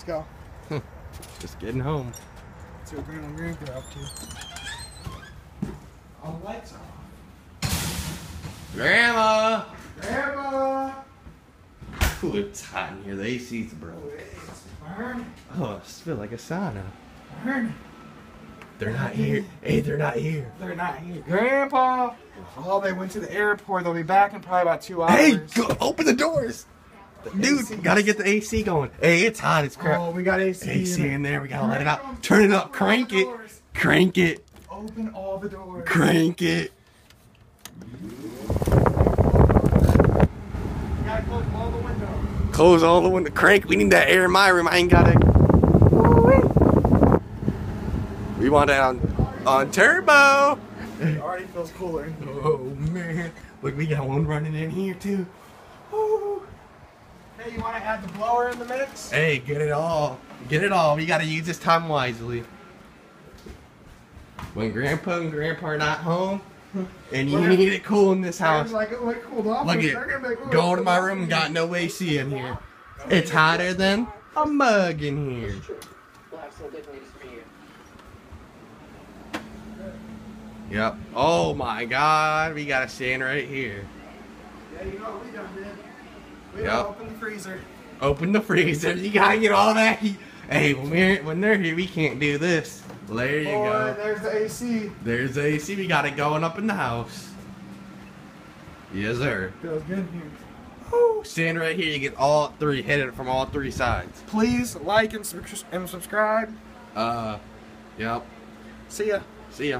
Let's go. Just getting home. See what Grandma and Grandpa are up to. All the lights off. Grandma! Grandma! Ooh, it's hot in here. The AC's broke. Burn. Oh, I just feel like a sauna. Burn. They're not here. Hey, they're not here. They're not here. Grandpa! Oh, they went to the airport. They'll be back in probably about two hours. Hey, go, open the doors. Dude, AC. gotta get the AC going. Hey, it's hot. It's crap. Oh, we got AC. AC in in there. We gotta let it out. Turn it up. Crank it. Doors. Crank it. Open all the doors. Crank it. Close all the windows. Close all the window. Crank. We need that air in my room. I ain't got it. We want it on on turbo. It already feels cooler. Oh man, look, we got one running in here too. Hey, you want to add the blower in the mix? Hey, get it all. Get it all. We gotta use this time wisely. When Grandpa and Grandpa are not home, and you need it cool in this house, like it like cooled off. look at make- go to my room. Got no AC in here. It's hotter than a mug in here. We'll have some good news for you. Yep. Oh my God, we got a stand right here. Yeah, you know what we done did. We Yep. opened the freezer. Open the freezer. You gotta get all that heat. Hey, when we're when they're here, we can't do this. There you Boy, go. there's the AC. There's AC. We got it going up in the house. Yes, sir. Feels good here. Woo. Stand right here. You get all three. Hit it from all three sides. Please like and, and subscribe. Uh, yep. See ya. See ya.